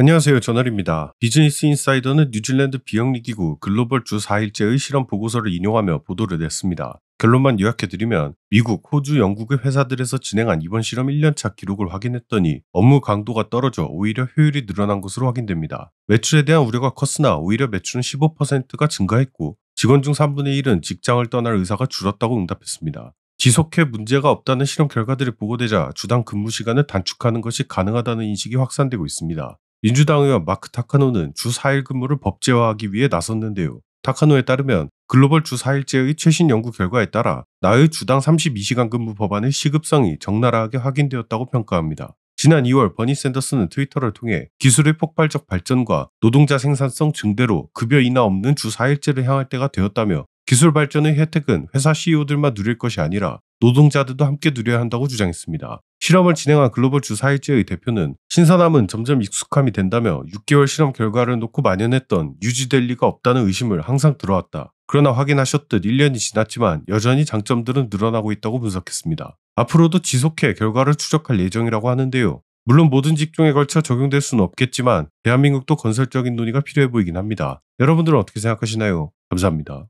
안녕하세요. 전월입니다. 비즈니스 인사이더는 뉴질랜드 비영리기구 글로벌 주 4일제의 실험 보고서를 인용하며 보도를 냈습니다. 결론만 요약해드리면 미국, 호주, 영국의 회사들에서 진행한 이번 실험 1년차 기록을 확인했더니 업무 강도가 떨어져 오히려 효율이 늘어난 것으로 확인됩니다. 매출에 대한 우려가 컸으나 오히려 매출은 15%가 증가했고 직원 중 3분의 1은 직장을 떠날 의사가 줄었다고 응답했습니다. 지속해 문제가 없다는 실험 결과들이 보고되자 주당 근무 시간을 단축하는 것이 가능하다는 인식이 확산되고 있습니다. 민주당 의원 마크 타카노는 주 4일 근무를 법제화하기 위해 나섰는데요. 타카노에 따르면 글로벌 주 4일제의 최신 연구 결과에 따라 나의 주당 32시간 근무 법안의 시급성이 적나라하게 확인되었다고 평가합니다. 지난 2월 버니 샌더스는 트위터를 통해 기술의 폭발적 발전과 노동자 생산성 증대로 급여 인하 없는 주 4일제를 향할 때가 되었다며 기술 발전의 혜택은 회사 CEO들만 누릴 것이 아니라 노동자들도 함께 누려야 한다고 주장했습니다. 실험을 진행한 글로벌 주 4일제의 대표는 신선함은 점점 익숙함이 된다며 6개월 실험 결과를 놓고 만연했던 유지될 리가 없다는 의심을 항상 들어왔다. 그러나 확인하셨듯 1년이 지났지만 여전히 장점들은 늘어나고 있다고 분석했습니다. 앞으로도 지속해 결과를 추적할 예정이라고 하는데요. 물론 모든 직종에 걸쳐 적용될 수는 없겠지만 대한민국도 건설적인 논의가 필요해 보이긴 합니다. 여러분들은 어떻게 생각하시나요? 감사합니다.